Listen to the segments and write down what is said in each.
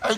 は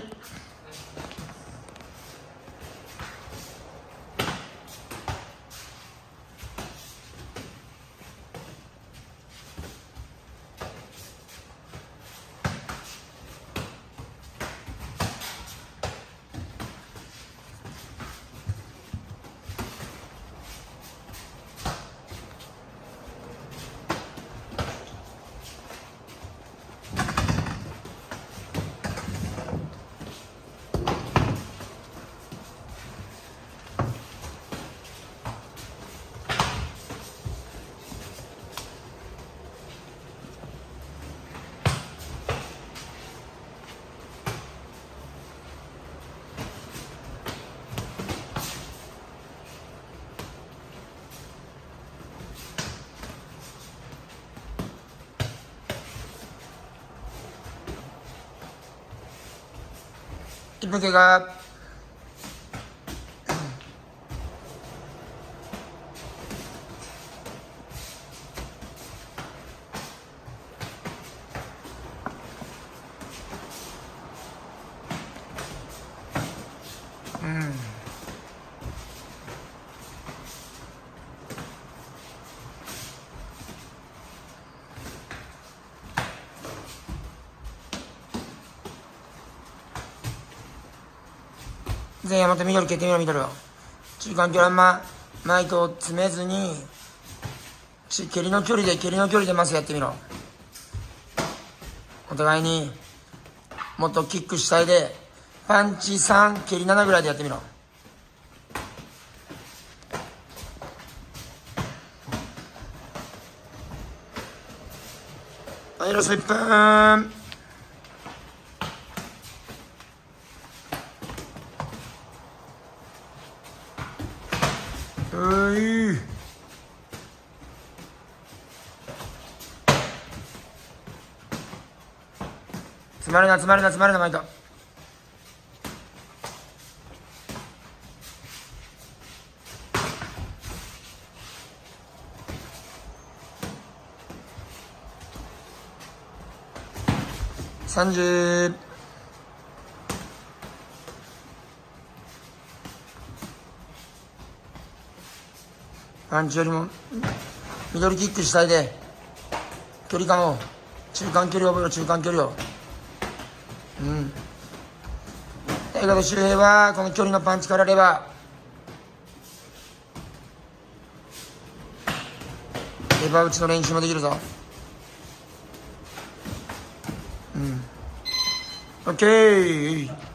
い1分経過前山とミドル蹴ってみろミドルを中間距離あんまマイクを詰めずに蹴りの距離で蹴りの距離でまずやってみろ。お互いにもっとキック主体でパンチ3蹴り7ぐらいでやってみろ。はいラスト1分。うい詰まるな詰まるな詰まるなマイト。30パンチよりもミドルキック主体で距離感を中間距離を覚えろ中間距離を。うん。だけど周平はこの距離のパンチからればレバー打ちの練習もできるぞ。うん。オッケー！